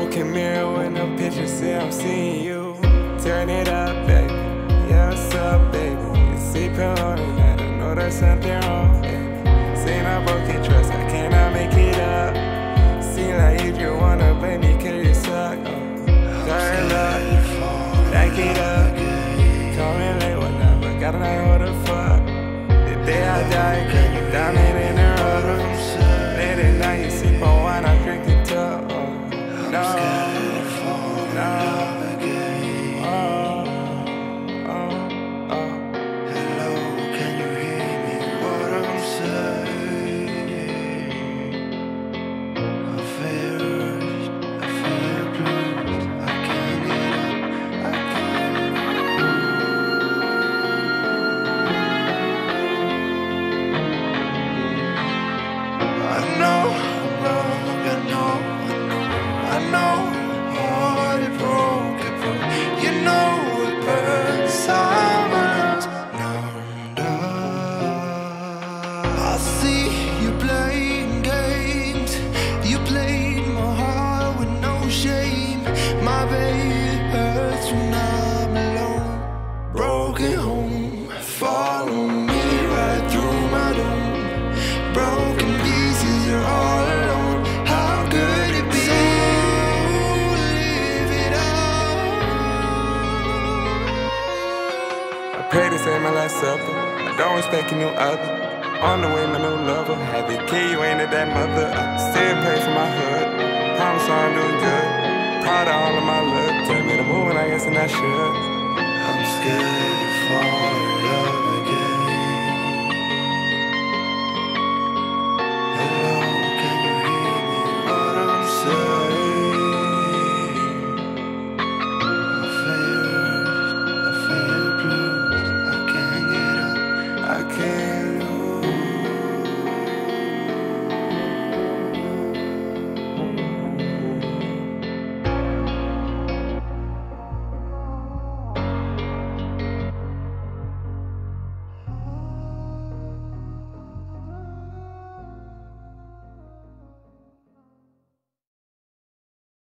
Looking mirror with no picture, see I'm seeing you. Turn it up, baby. Yeah, what's up, baby? It's sleeping on. I know there's something wrong, baby. Saying I broke your trust, pray this ain't my heart with no shame. My baby's turned alone. Broken home follow me right through my doom broken pieces are all alone. How could it be? To live it all. I paid it said my last supper. I don't expect respect any other. On the way, my new lover. Had kill you, ain't it that mother? Still pray for my hood. Promise I'm doing good. Proud of all of my luck. Tell me to move, and I guess and I should. I'm scared to fall in love.